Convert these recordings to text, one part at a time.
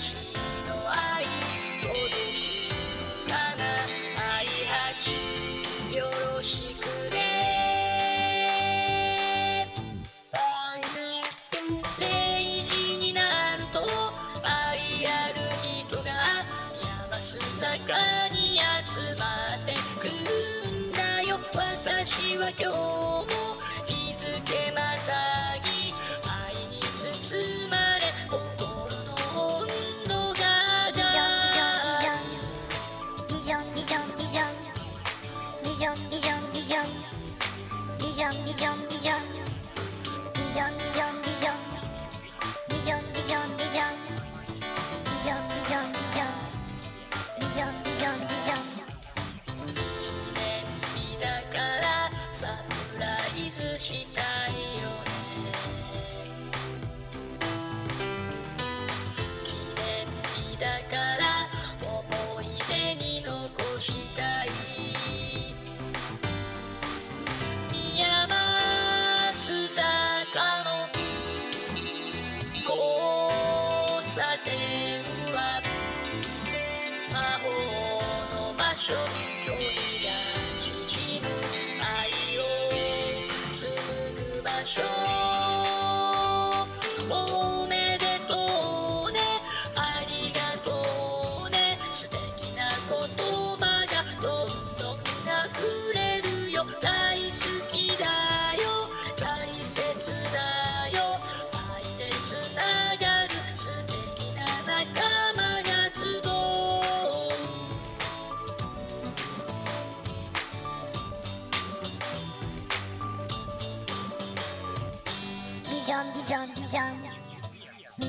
Yes.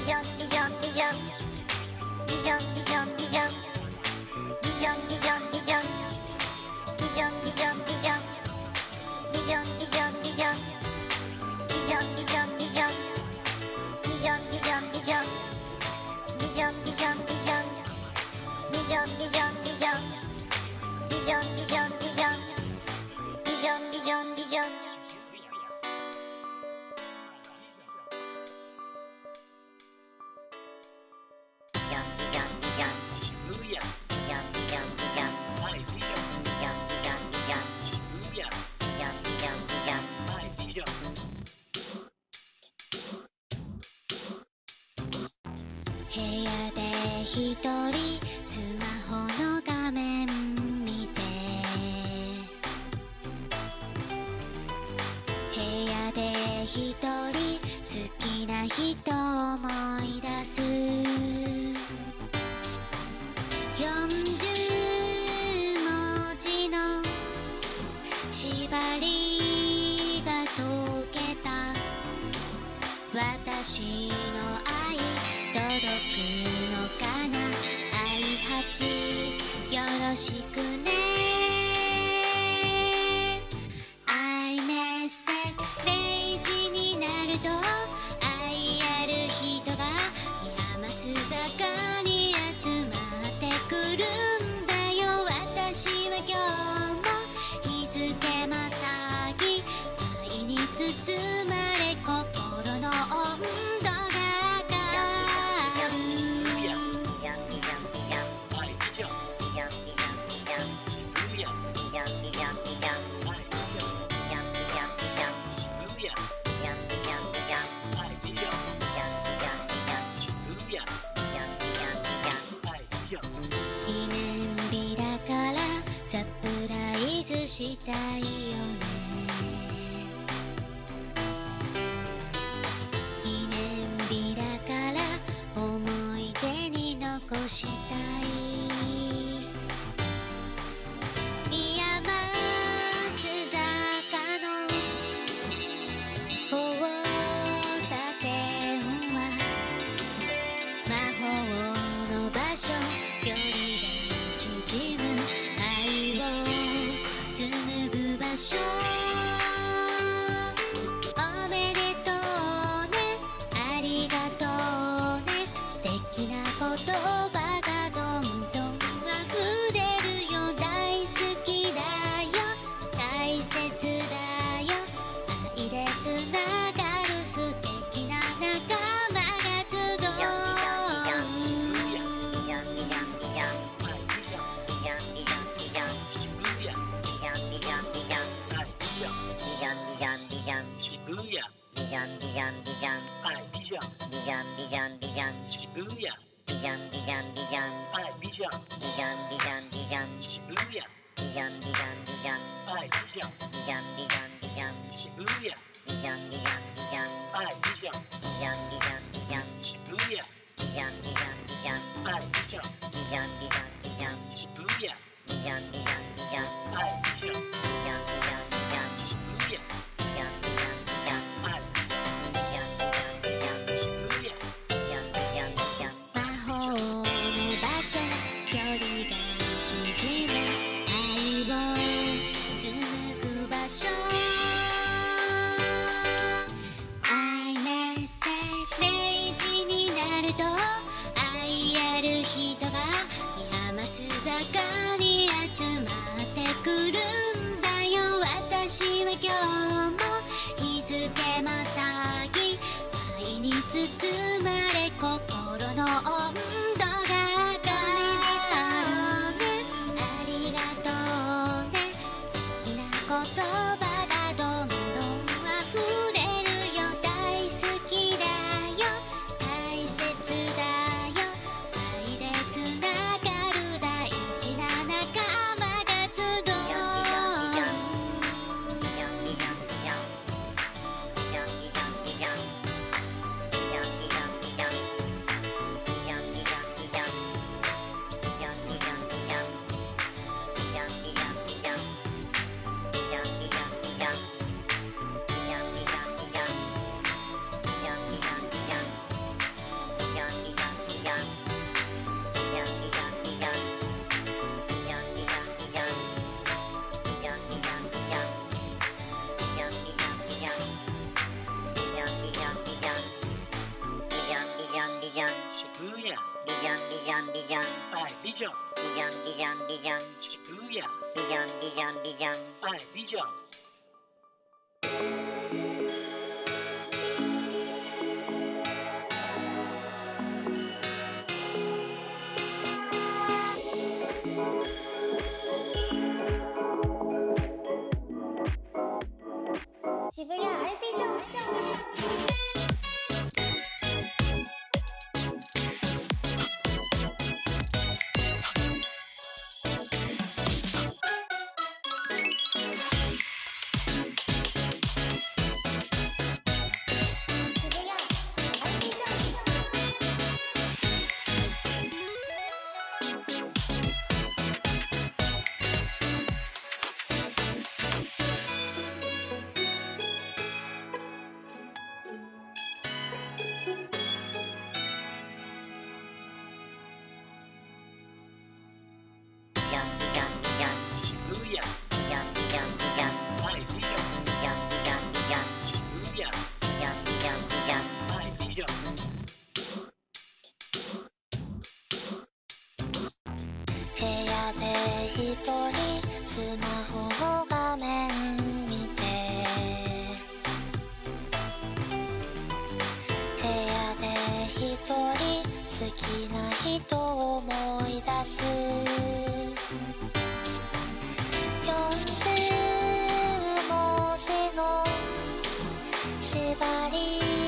Dijon, Dijon, Dijon. Dijon, Dijon, 一人スマホの画面見て。部屋で一人好きな人思い出す。40文字の縛りが解けた。私の愛届く。ちよろしくね」したいよね記念日だから思い出に残したい。宮益坂の交差点は魔法の場所よりだ shoes. Shibuya. Dijon, Dijon, Dijon. Hi, Dijon. Dijon, Dijon, Dijon. Shibuya. Dijon, Dijon, Dijon. Hi, Dijon. Dijon, Dijon, Dijon. Shibuya. Dijon, Dijon, Dijon. Hi, Dijon. Dijon, Dijon, Dijon. Shibuya. Dijon, Dijon, Dijon. Hi, Dijon. Dijon, Dijon, Dijon. Shibuya. Dijon, Dijon, Dijon. Hi, Dijon. Dijon, Dijon, Dijon. Shibuya. Dijon, Dijon, Dijon. Hi, Dijon. Dijon, Dijon. Station. ビジョン。渋谷。ビジョンビジョンビジョン。はいビジョン。渋谷 IP ジョン Yeah. 縛り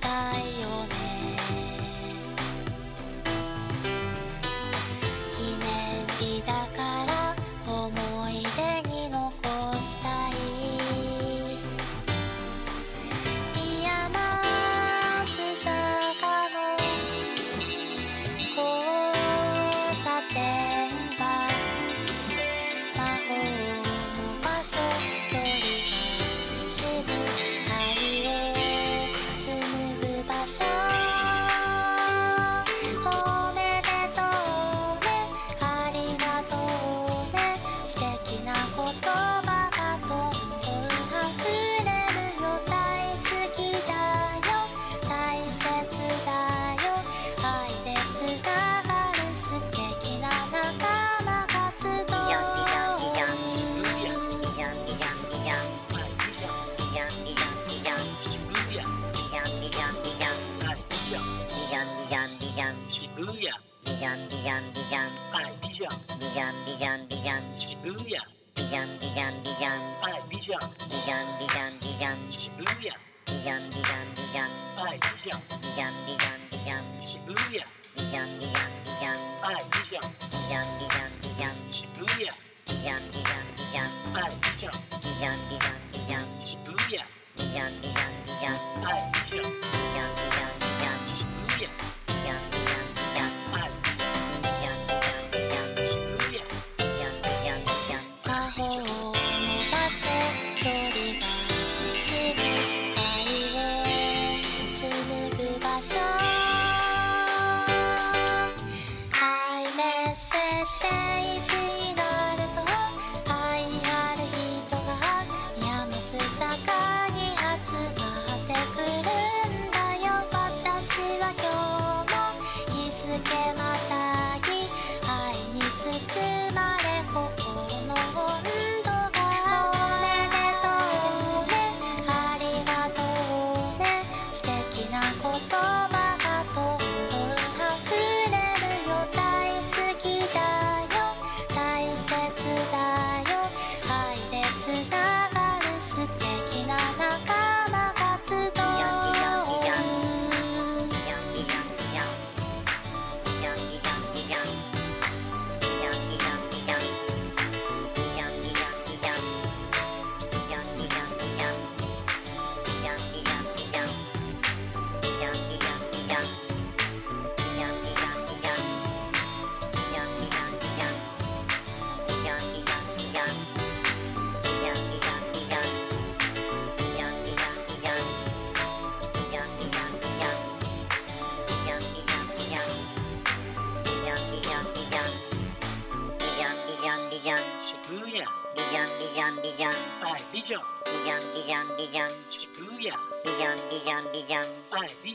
たいよね。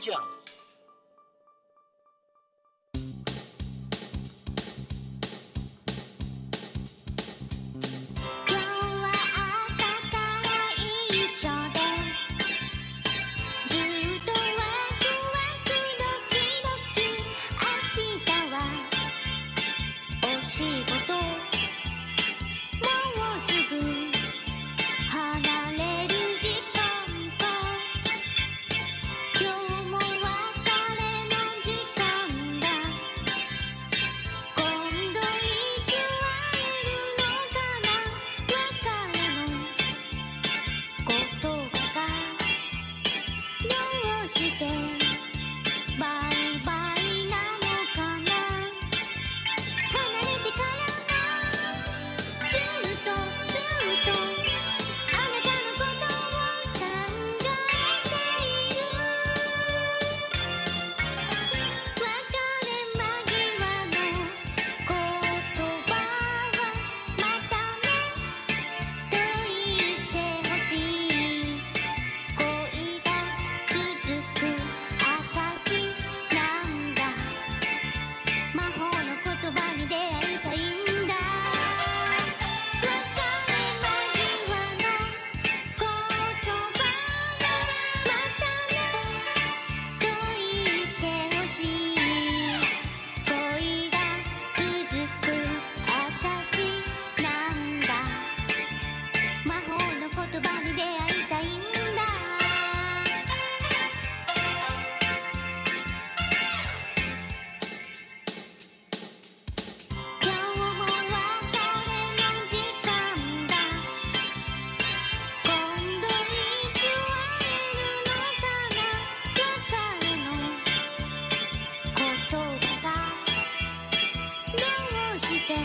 像して」